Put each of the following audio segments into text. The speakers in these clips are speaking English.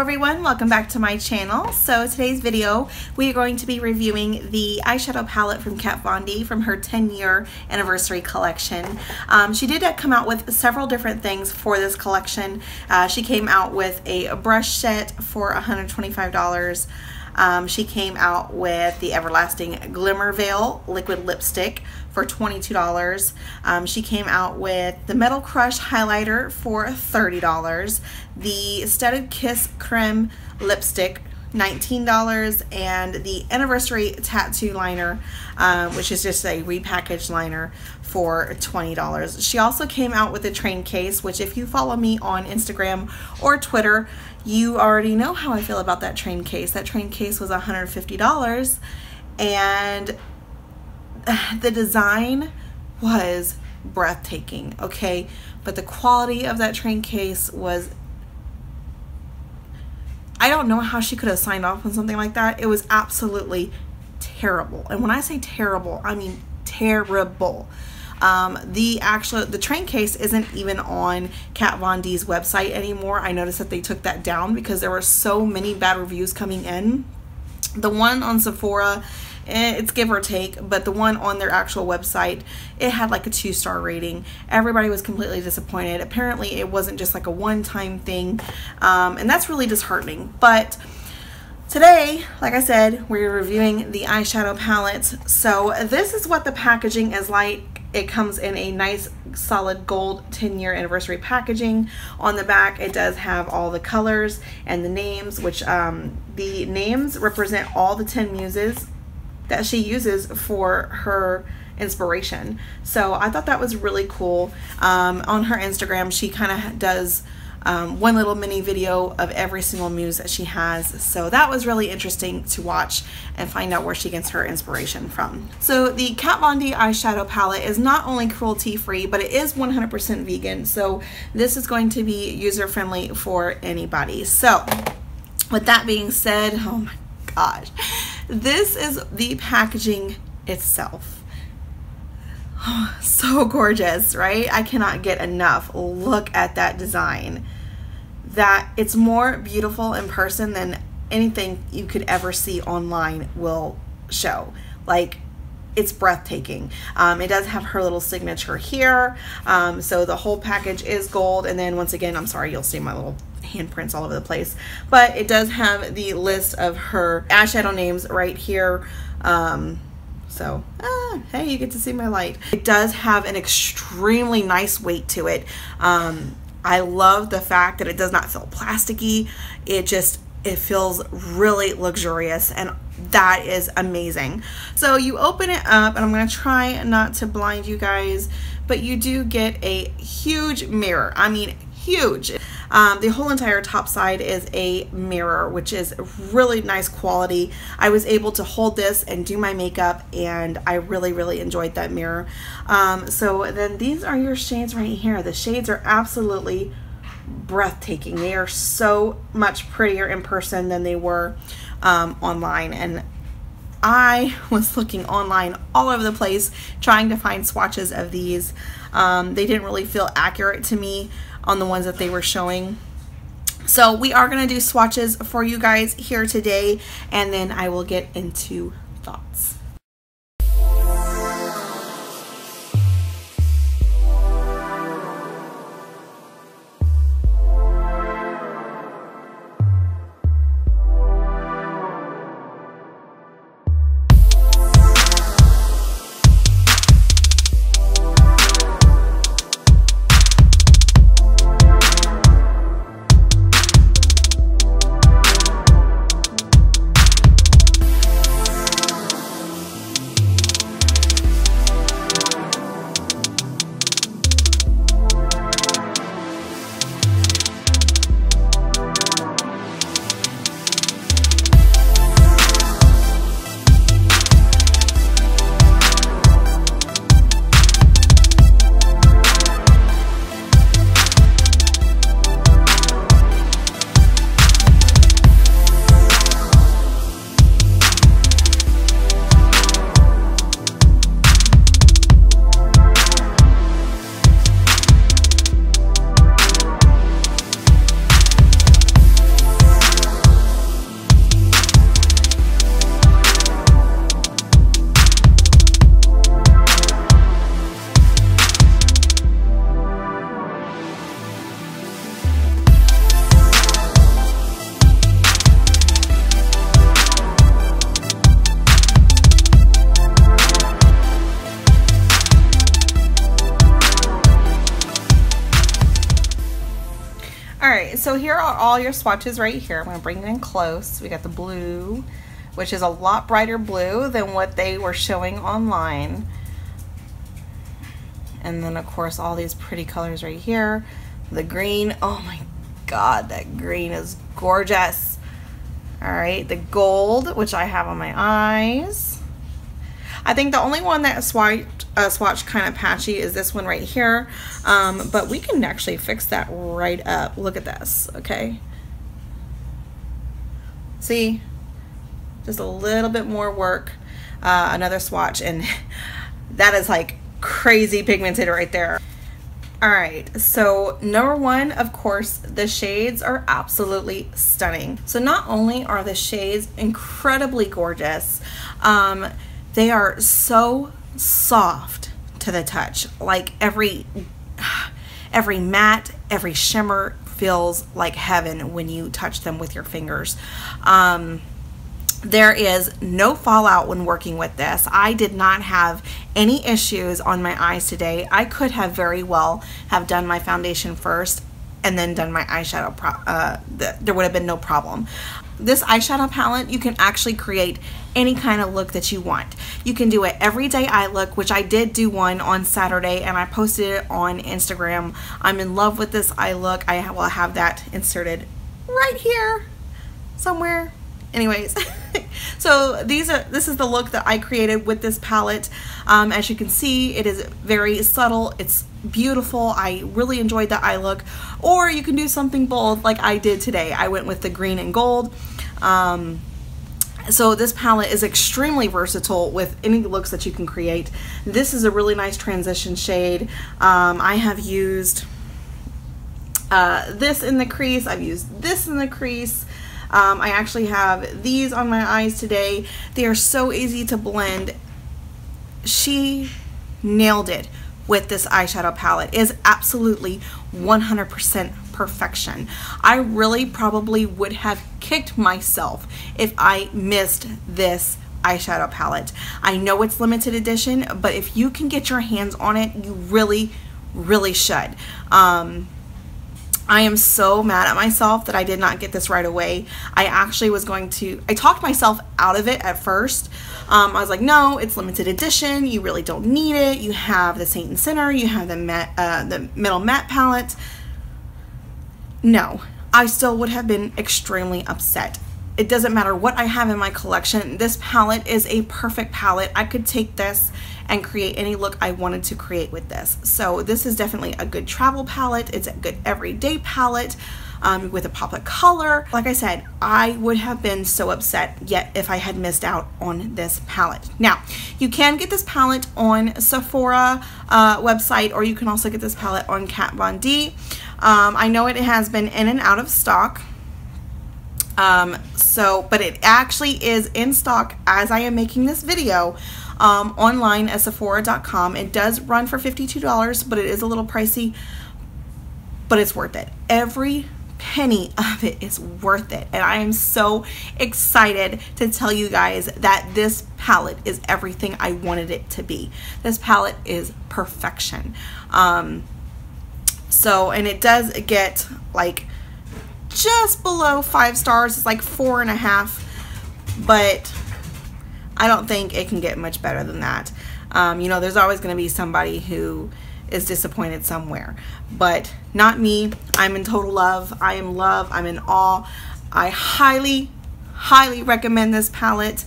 everyone, welcome back to my channel. So today's video, we are going to be reviewing the eyeshadow palette from Kat Von D from her 10 year anniversary collection. Um, she did come out with several different things for this collection. Uh, she came out with a brush set for $125. Um, she came out with the Everlasting Glimmer Veil Liquid Lipstick for $22. Um, she came out with the Metal Crush Highlighter for $30. The Studded Kiss Creme Lipstick $19 and the anniversary tattoo liner um, which is just a repackaged liner for $20 she also came out with a train case which if you follow me on instagram or twitter you already know how i feel about that train case that train case was $150 and the design was breathtaking okay but the quality of that train case was I don't know how she could have signed off on something like that. It was absolutely terrible. And when I say terrible, I mean terrible. Um, the actual the train case isn't even on Kat Von D's website anymore. I noticed that they took that down because there were so many bad reviews coming in. The one on Sephora Eh, it's give or take, but the one on their actual website, it had like a two star rating. Everybody was completely disappointed. Apparently, it wasn't just like a one time thing, um, and that's really disheartening. But Today, like I said, we're reviewing the eyeshadow palettes. So this is what the packaging is like. It comes in a nice solid gold 10 year anniversary packaging. On the back, it does have all the colors and the names, which um, the names represent all the 10 muses that she uses for her inspiration. So I thought that was really cool. Um, on her Instagram, she kind of does um, one little mini video of every single muse that she has. So that was really interesting to watch and find out where she gets her inspiration from. So the Kat Von D eyeshadow palette is not only cruelty free, but it is 100% vegan. So this is going to be user friendly for anybody. So with that being said, oh my gosh. This is the packaging itself. so gorgeous, right? I cannot get enough. Look at that design. That it's more beautiful in person than anything you could ever see online will show. Like it's breathtaking. Um, it does have her little signature here. Um, so the whole package is gold. And then once again, I'm sorry, you'll see my little handprints all over the place. But it does have the list of her eyeshadow names right here. Um, so, ah, hey, you get to see my light. It does have an extremely nice weight to it. Um, I love the fact that it does not feel plasticky. It just, it feels really luxurious and that is amazing. So you open it up and I'm to try not to blind you guys, but you do get a huge mirror. I mean, huge. Um, the whole entire top side is a mirror, which is really nice quality. I was able to hold this and do my makeup and I really, really enjoyed that mirror. Um, so then these are your shades right here. The shades are absolutely breathtaking. They are so much prettier in person than they were um, online. And I was looking online all over the place trying to find swatches of these. Um, they didn't really feel accurate to me on the ones that they were showing. So we are going to do swatches for you guys here today and then I will get into thoughts. So here are all your swatches right here. I'm going to bring it in close. We got the blue, which is a lot brighter blue than what they were showing online. And then of course all these pretty colors right here. The green, oh my god, that green is gorgeous. All right, the gold, which I have on my eyes. I think the only one that swiped, uh, swatched kind of patchy is this one right here. Um, but we can actually fix that right up. Look at this, okay? See? Just a little bit more work. Uh, another swatch and that is like crazy pigmented right there. All right, so number one, of course, the shades are absolutely stunning. So not only are the shades incredibly gorgeous, um, they are so soft to the touch. Like every, every matte, every shimmer feels like heaven when you touch them with your fingers. Um, there is no fallout when working with this. I did not have any issues on my eyes today. I could have very well have done my foundation first and then done my eyeshadow. Uh, th there would have been no problem. This eyeshadow palette, you can actually create any kind of look that you want. You can do an everyday eye look, which I did do one on Saturday and I posted it on Instagram. I'm in love with this eye look. I will have that inserted right here somewhere anyways so these are this is the look that I created with this palette um, as you can see it is very subtle it's beautiful. I really enjoyed the eye look. Or you can do something bold like I did today. I went with the green and gold. Um, so this palette is extremely versatile with any looks that you can create. This is a really nice transition shade. Um, I have used uh, this in the crease. I've used this in the crease. Um, I actually have these on my eyes today. They are so easy to blend. She nailed it with this eyeshadow palette. is absolutely 100% perfection. I really probably would have kicked myself if I missed this eyeshadow palette. I know it's limited edition, but if you can get your hands on it, you really, really should. Um, I am so mad at myself that I did not get this right away. I actually was going to, I talked myself out of it at first. Um, I was like, no, it's limited edition. You really don't need it. You have the Saint and Sinner. You have the, uh, the Metal Matte palette. No, I still would have been extremely upset. It doesn't matter what I have in my collection. This palette is a perfect palette. I could take this and create any look I wanted to create with this. So this is definitely a good travel palette. It's a good everyday palette. Um, with a pop of color. Like I said, I would have been so upset yet if I had missed out on this palette. Now, you can get this palette on Sephora uh, website or you can also get this palette on Kat Von D. Um, I know it has been in and out of stock. Um, so, but it actually is in stock as I am making this video um, online at Sephora.com. It does run for $52, but it is a little pricey, but it's worth it. Every penny of it is worth it. And I am so excited to tell you guys that this palette is everything I wanted it to be. This palette is perfection. Um, so, and it does get like just below five stars. It's like four and a half, but I don't think it can get much better than that. Um, you know, there's always going to be somebody who is disappointed somewhere, but not me. I'm in total love. I am love. I'm in awe. I highly, highly recommend this palette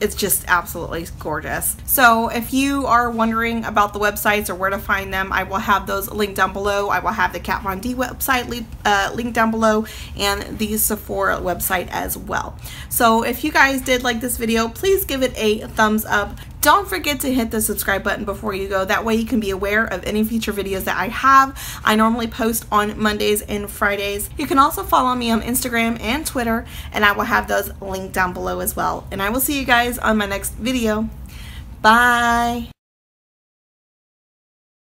it's just absolutely gorgeous. So if you are wondering about the websites or where to find them, I will have those linked down below. I will have the Kat Von D website uh, linked down below and the Sephora website as well. So if you guys did like this video, please give it a thumbs up. Don't forget to hit the subscribe button before you go. That way you can be aware of any future videos that I have. I normally post on Mondays and Fridays. You can also follow me on Instagram and Twitter, and I will have those linked down below as well. And I will see you guys on my next video. Bye.